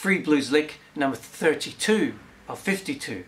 Free Blues lick number 32 of 52.